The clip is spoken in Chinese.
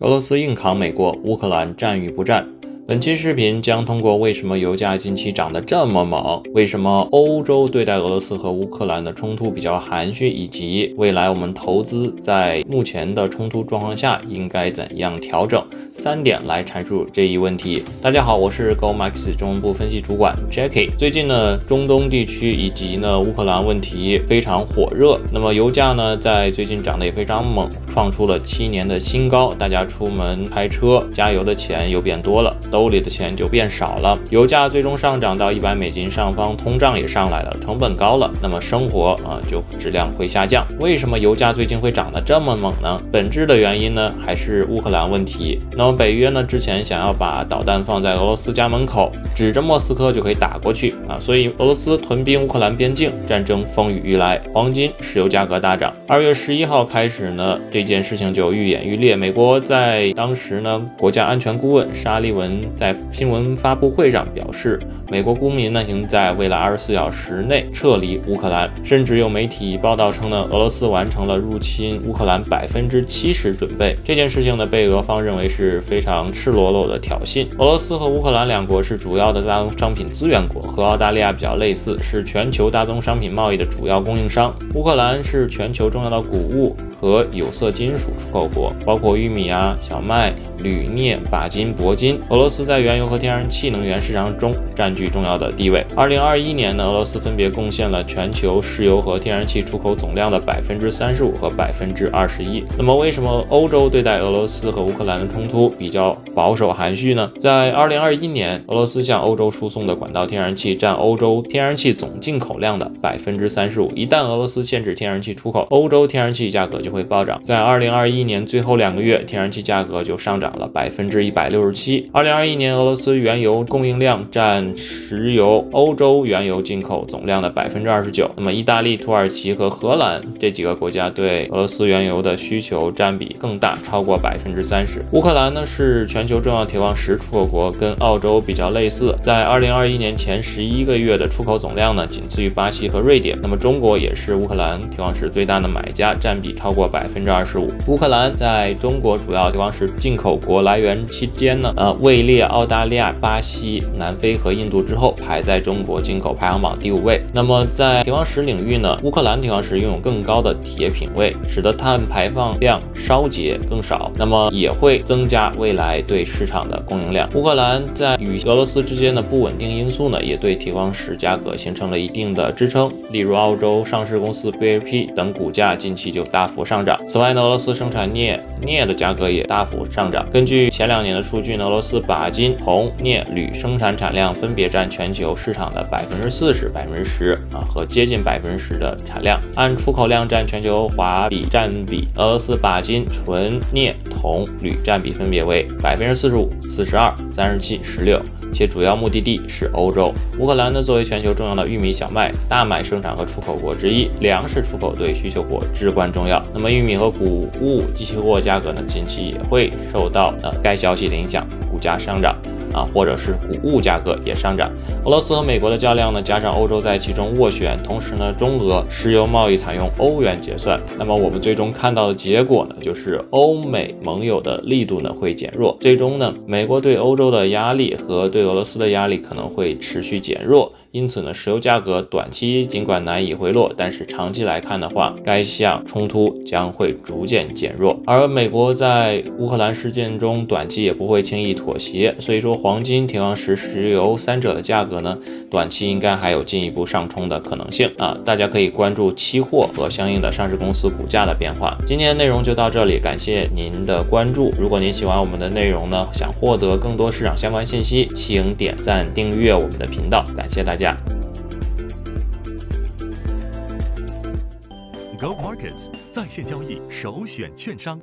俄罗斯硬扛美国，乌克兰战与不战。本期视频将通过为什么油价近期涨得这么猛，为什么欧洲对待俄罗斯和乌克兰的冲突比较含蓄，以及未来我们投资在目前的冲突状况下应该怎样调整，三点来阐述这一问题。大家好，我是 GoMax 中部分析主管 Jackie。最近呢，中东地区以及呢乌克兰问题非常火热，那么油价呢在最近涨得也非常猛，创出了七年的新高。大家出门开车加油的钱又变多了。兜里的钱就变少了，油价最终上涨到一百美金上方，通胀也上来了，成本高了，那么生活啊就质量会下降。为什么油价最近会涨得这么猛呢？本质的原因呢还是乌克兰问题。那么北约呢之前想要把导弹放在俄罗斯家门口，指着莫斯科就可以打过去啊，所以俄罗斯屯兵乌克兰边境，战争风雨欲来，黄金、石油价格大涨。二月十一号开始呢，这件事情就愈演愈烈。美国在当时呢，国家安全顾问沙利文。在新闻发布会上表示，美国公民呢，应在未来二十四小时内撤离乌克兰。甚至有媒体报道称呢，俄罗斯完成了入侵乌克兰百分之七十准备。这件事情呢，被俄方认为是非常赤裸裸的挑衅。俄罗斯和乌克兰两国是主要的大宗商品资源国，和澳大利亚比较类似，是全球大宗商品贸易的主要供应商。乌克兰是全球重要的谷物。和有色金属出口国，包括玉米啊、小麦、铝、镍、钯金、铂金。俄罗斯在原油和天然气能源市场中占据重要的地位。二零二一年呢，俄罗斯分别贡献了全球石油和天然气出口总量的百分之三十五和百分之二十一。那么，为什么欧洲对待俄罗斯和乌克兰的冲突比较保守含蓄呢？在二零二一年，俄罗斯向欧洲输送的管道天然气占欧洲天然气总进口量的百分之三十五。一旦俄罗斯限制天然气出口，欧洲天然气价格就会暴涨，在二零二一年最后两个月，天然气价格就上涨了百分之一百六十七。二零二一年，俄罗斯原油供应量占石油欧洲原油进口总量的百分之二十九。那么，意大利、土耳其和荷兰这几个国家对俄罗斯原油的需求占比更大，超过百分之三十。乌克兰呢是全球重要铁矿石出口国，跟澳洲比较类似，在二零二一年前十一个月的出口总量呢，仅次于巴西和瑞典。那么，中国也是乌克兰铁矿石最大的买家，占比超过。百分之二十五。乌克兰在中国主要铁矿石进口国来源期间呢，呃，位列澳大利亚、巴西、南非和印度之后，排在中国进口排行榜第五位。那么在铁矿石领域呢，乌克兰铁矿石拥有更高的铁品位，使得碳排放量烧结更少，那么也会增加未来对市场的供应量。乌克兰在与俄罗斯之间的不稳定因素呢，也对铁矿石价格形成了一定的支撑。例如，澳洲上市公司 BP 等股价近期就大幅上。涨。此外呢，俄罗斯生产镍，镍的价格也大幅上涨。根据前两年的数据呢，俄罗斯钯金、铜、镍、铝生产产量分别占全球市场的百分之四十、百分之十啊和接近百分之十的产量。按出口量占全球华比占比，俄罗斯钯金、纯镍、铜、铝占比分别为百分之四十五、四十二、三十七、十六。且主要目的地是欧洲。乌克兰呢，作为全球重要的玉米、小麦、大麦生产和出口国之一，粮食出口对需求国至关重要。那么，玉米和谷物及其货价格呢，近期也会受到呃该消息的影响，股价上涨。啊，或者是谷物价格也上涨。俄罗斯和美国的较量呢，加上欧洲在其中斡旋，同时呢，中俄石油贸易采用欧元结算。那么我们最终看到的结果呢，就是欧美盟友的力度呢会减弱。最终呢，美国对欧洲的压力和对俄罗斯的压力可能会持续减弱。因此呢，石油价格短期尽管难以回落，但是长期来看的话，该项冲突将会逐渐减弱。而美国在乌克兰事件中，短期也不会轻易妥协。所以说。黄金、铁矿石、石油三者的价格呢，短期应该还有进一步上冲的可能性啊！大家可以关注期货和相应的上市公司股价的变化。今天内容就到这里，感谢您的关注。如果您喜欢我们的内容呢，想获得更多市场相关信息，请点赞订阅我们的频道，感谢大家。Go Markets 在线交易首选券商。